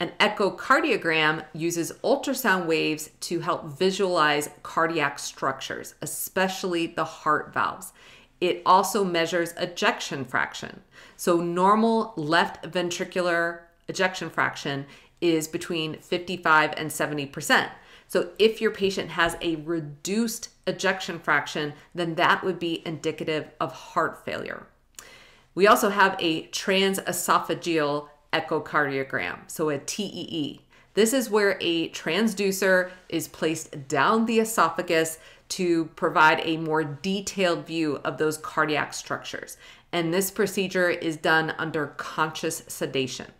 An echocardiogram uses ultrasound waves to help visualize cardiac structures, especially the heart valves. It also measures ejection fraction. So, normal left ventricular ejection fraction is between 55 and 70%. So, if your patient has a reduced ejection fraction, then that would be indicative of heart failure. We also have a transesophageal echocardiogram, so a TEE. This is where a transducer is placed down the esophagus to provide a more detailed view of those cardiac structures. And this procedure is done under conscious sedation.